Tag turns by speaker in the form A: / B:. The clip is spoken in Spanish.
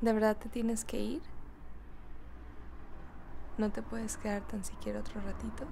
A: ¿De verdad te tienes que ir? ¿No te puedes quedar tan siquiera otro ratito?